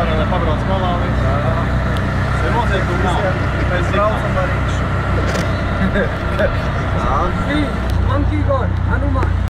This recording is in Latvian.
pār, pabrauc malā līdz. Jā, jā. Tas ir noteikti nav. Mēs braucam ar rīkšu. Tā.